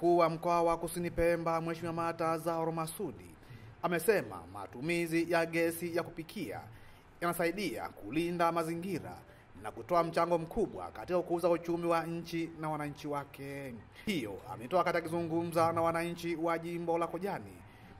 mkuu wa mkoa wa Kusini Pemba Mheshimiwa Mata Zaoro Masudi amesema matumizi ya gesi ya kupikia yanasaidia kulinda mazingira na kutoa mchango mkubwa katika kukuza uchumi wa nchi na wananchi wake. Hiyo ametoa wakati akizungumza na wananchi wa jimbo la Kojani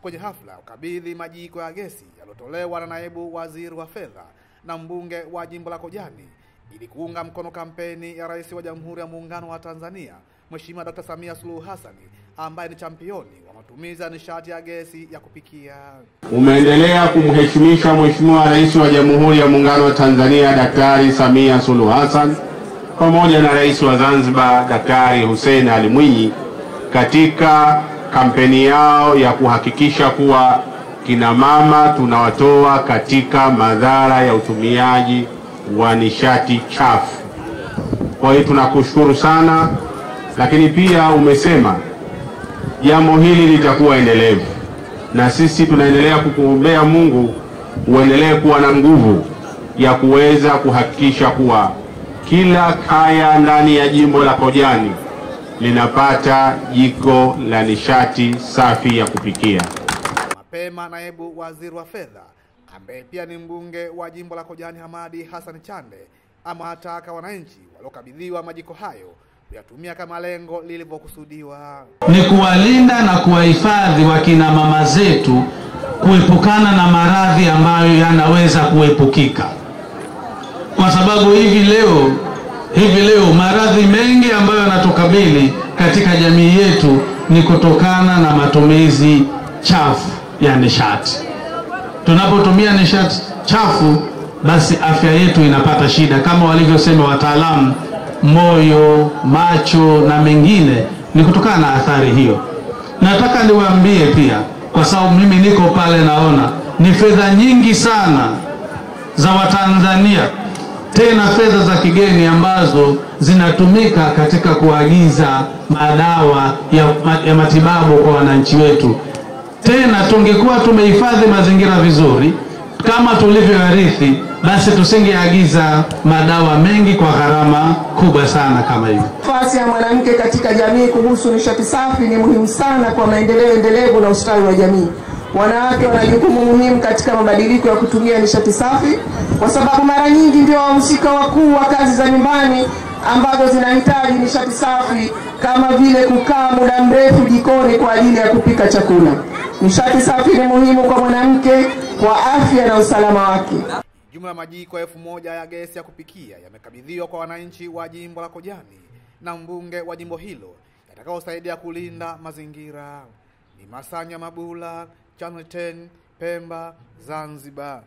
kwenye hafla ya ukabidhi majiko ya gesi yaliyotolewa na naibu waziri wa fedha na mbunge wa jimbo la Kojani ili kuunga mkono kampeni ya Rais wa Jamhuri ya Muungano wa Tanzania Mheshimiwa Dr. Samia Suluhu Hassan ambaye ni championi wa matumizi ya nishati ya gesi ya kupikia. Umeendelea kumheshimisha Mheshimiwa Rais wa Jamhuri ya Muungano wa Tanzania Daktari Samia Suluhu Hassan pamoja na Rais wa Zanzibar Daktari Hussein Ali Mwinyi katika kampeni yao ya kuhakikisha kuwa kina mama tunawatoa katika madhara ya utumiaji wa nishati chafu. Kwa hiyo tunakushukuru sana, lakini pia umesema jambo hili litakuwa endelevu, na sisi tunaendelea kukuombea Mungu uendelee kuwa na nguvu ya kuweza kuhakikisha kuwa kila kaya ndani ya jimbo la Kojani linapata jiko la nishati safi ya kupikia. Mapema naibu waziri wa fedha ambaye pia ni mbunge wa jimbo la Kojani Hamadi Hassan Chande amewataka wananchi waliokabidhiwa majiko hayo kuyatumia kama lengo lilivyokusudiwa. ni kuwalinda na kuwahifadhi wakina mama zetu kuepukana na maradhi ambayo yanaweza kuepukika, kwa sababu hivi leo hivi leo maradhi mengi ambayo yanatukabili katika jamii yetu ni kutokana na matumizi chafu ya nishati. Tunapotumia nishati chafu, basi afya yetu inapata shida, kama walivyosema wataalamu, moyo, macho na mengine ni kutokana na athari hiyo. Nataka niwaambie pia, kwa sababu mimi niko pale, naona ni fedha nyingi sana za Watanzania, tena fedha za kigeni ambazo zinatumika katika kuagiza madawa ya, ya matibabu kwa wananchi wetu. Tena tungekuwa tumehifadhi mazingira vizuri kama tulivyoarithi, basi tusingeagiza madawa mengi kwa gharama kubwa sana kama hivi. Nafasi ya mwanamke katika jamii kuhusu nishati safi ni muhimu sana kwa maendeleo endelevu na ustawi wa jamii. Wanawake wana jukumu muhimu katika mabadiliko ya kutumia nishati safi, kwa sababu mara nyingi ndio wahusika wakuu wa kazi za nyumbani ambazo zinahitaji nishati safi, kama vile kukaa muda mrefu jikoni kwa ajili ya kupika chakula. Nishati safi ni muhimu kwa mwanamke kwa afya na usalama wake. Jumla ya majiko elfu moja ya gesi ya kupikia yamekabidhiwa kwa wananchi wa jimbo la Kojani na mbunge wa jimbo hilo yatakayosaidia kulinda mazingira. Ni Masanya Mabula, Channel 10, Pemba, Zanzibar.